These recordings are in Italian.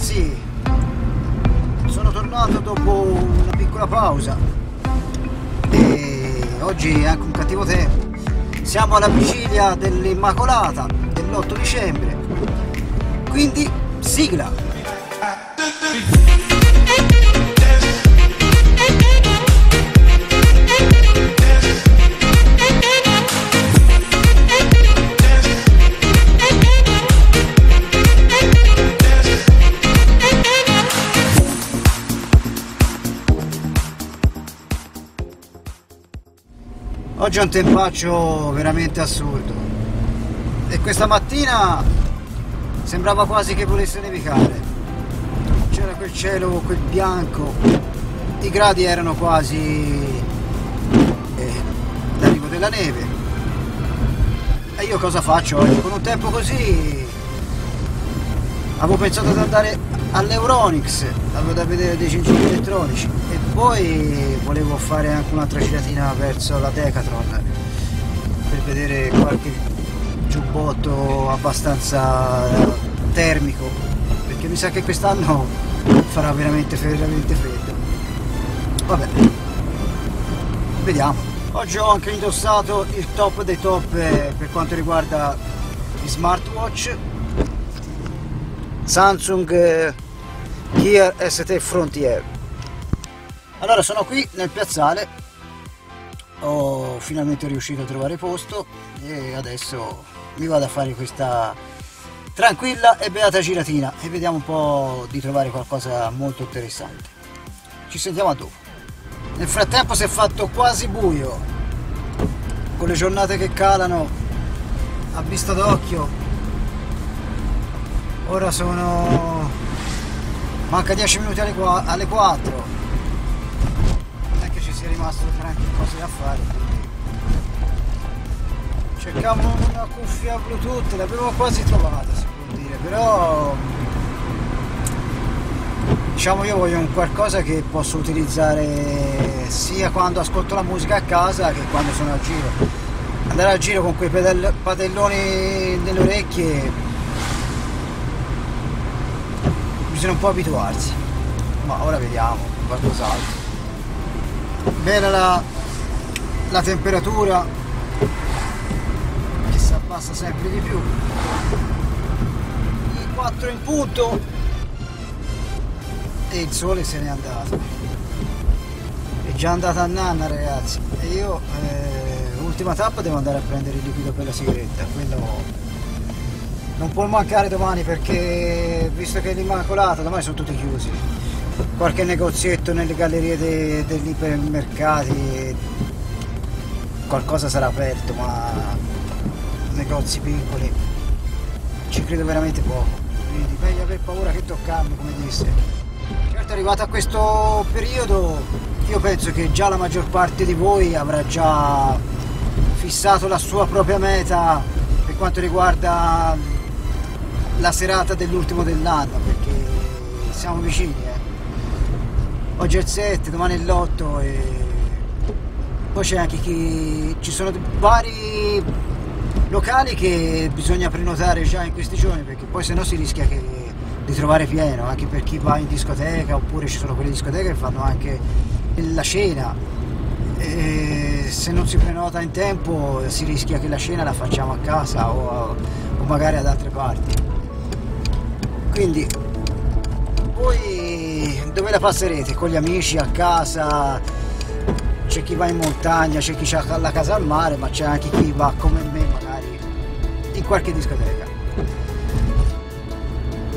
ragazzi, sono tornato dopo una piccola pausa e oggi è anche un cattivo tempo. Siamo alla vigilia dell'Immacolata dell'8 dicembre, quindi sigla! Oggi è un tempaccio veramente assurdo e questa mattina sembrava quasi che volesse nevicare. C'era quel cielo, quel bianco, i gradi erano quasi eh, l'arrivo della neve. E io cosa faccio oggi? Con un tempo così avevo pensato di andare all'Euronix, avevo da vedere dei cingili elettronici poi volevo fare anche un'altra giratina verso la Decathlon per vedere qualche giubbotto abbastanza termico perché mi sa che quest'anno farà veramente, veramente freddo. Vabbè. Vediamo. Oggi ho anche indossato il top dei top eh, per quanto riguarda gli smartwatch. Samsung eh, Gear ST Frontier allora sono qui nel piazzale. Ho finalmente riuscito a trovare posto e adesso mi vado a fare questa tranquilla e beata giratina e vediamo un po' di trovare qualcosa molto interessante. Ci sentiamo a dopo. Nel frattempo si è fatto quasi buio. Con le giornate che calano a vista d'occhio ora sono manca 10 minuti alle, 4 sia rimasto neanche cose da fare cerchiamo una cuffia bluetooth l'avevo quasi trovata si può dire però diciamo io voglio un qualcosa che posso utilizzare sia quando ascolto la musica a casa che quando sono a giro. Andare a giro con quei padelloni nelle orecchie bisogna un po' abituarsi. Ma ora vediamo qualcos'altro bene la, la temperatura che si abbassa sempre di più. I 4 in punto. E il sole se n'è andato. È già andata a nanna ragazzi. E io eh, ultima tappa devo andare a prendere il liquido per la sigaretta. Quello non può mancare domani perché visto che è l'Immacolata domani sono tutti chiusi qualche negozietto nelle gallerie de, degli ipermercati qualcosa sarà aperto ma negozi piccoli ci credo veramente poco quindi meglio aver paura che toccarmi come disse certo arrivato a questo periodo io penso che già la maggior parte di voi avrà già fissato la sua propria meta per quanto riguarda la serata dell'ultimo dell'anno perché siamo vicini eh. Oggi è il 7 domani è l'8 e poi c'è anche chi ci sono vari locali che bisogna prenotare già in questi giorni perché poi se no si rischia che, di trovare pieno anche per chi va in discoteca oppure ci sono quelle discoteche che fanno anche la cena. E se non si prenota in tempo si rischia che la cena la facciamo a casa o, o magari ad altre parti. Quindi voi dove la passerete? Con gli amici, a casa? C'è chi va in montagna, c'è chi ha la casa al mare, ma c'è anche chi va come me magari in qualche discoteca.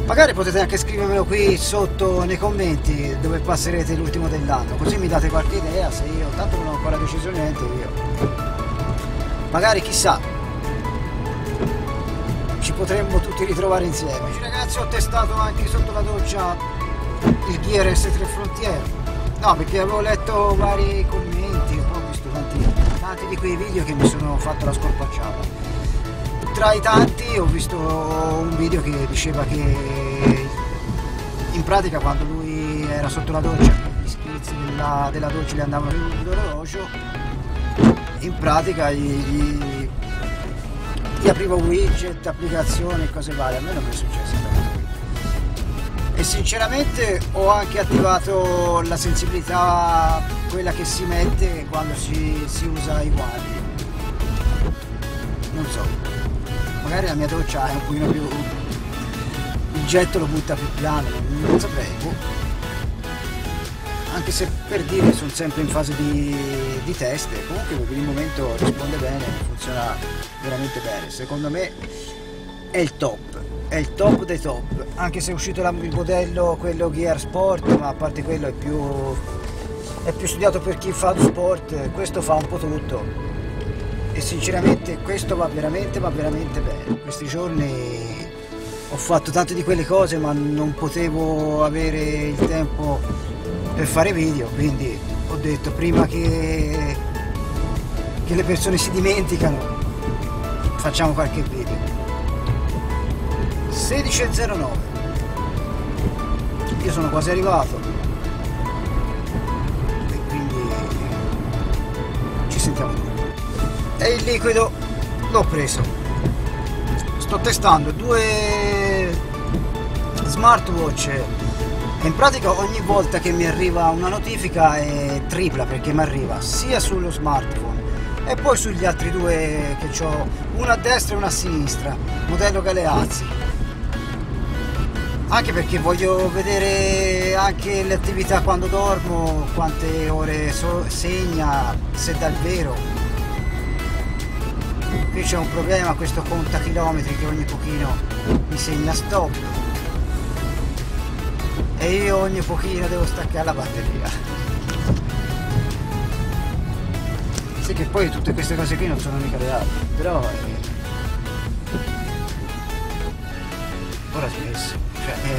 Magari potete anche scrivermelo qui sotto nei commenti dove passerete l'ultimo dell'anno, così mi date qualche idea se io, tanto non ho ancora deciso niente io. Magari chissà, ci potremmo tutti ritrovare insieme. Ragazzi ho testato anche sotto la doccia il Gear S3 Frontier. No, perché avevo letto vari commenti, ho visto tanti, tanti di quei video che mi sono fatto la scorpacciata. Tra i tanti ho visto un video che diceva che in pratica quando lui era sotto la doccia, gli schizzi della, della doccia gli andavano l'orologio, in pratica gli, gli ti apriva widget, applicazioni e cose varie, a me non mi è successo. E sinceramente ho anche attivato la sensibilità quella che si mette quando si, si usa i guardi non so magari la mia doccia è un pochino più il getto lo butta più piano non saprei boh. anche se per dire sono sempre in fase di, di test comunque per il momento risponde bene funziona veramente bene secondo me è il top è il top dei top. Anche se è uscito il modello quello Gear Sport ma a parte quello è più è più studiato per chi fa sport questo fa un po' tutto. E sinceramente questo va veramente ma veramente bene. Questi giorni ho fatto tante di quelle cose ma non potevo avere il tempo per fare video quindi ho detto prima che, che le persone si dimenticano facciamo qualche video 16.09 io sono quasi arrivato. E quindi ci sentiamo. Dopo e il liquido l'ho preso. Sto testando due smartwatch. E in pratica ogni volta che mi arriva una notifica è tripla perché mi arriva sia sullo smartphone e poi sugli altri due che ho una a destra e una a sinistra modello Galeazzi anche perché voglio vedere anche le attività quando dormo, quante ore so segna, se davvero. Qui c'è un problema, questo conta chilometri che ogni pochino mi segna stop. E io ogni pochino devo staccare la batteria. Sì che poi tutte queste cose qui non sono mica reali, però... Eh... Ora smesso. Cioè, è...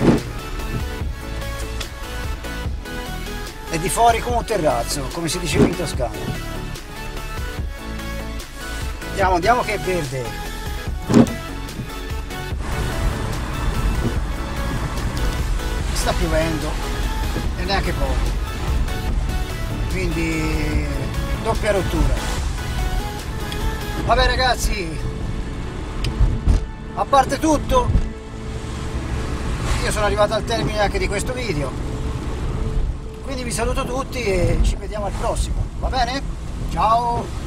è di fuori come un terrazzo, come si diceva in Toscana. Andiamo, andiamo che è verde. Sta piovendo e neanche poco. Quindi doppia rottura. Vabbè ragazzi, a parte tutto, io sono arrivato al termine anche di questo video. Quindi vi saluto tutti e ci vediamo al prossimo. Va bene? ciao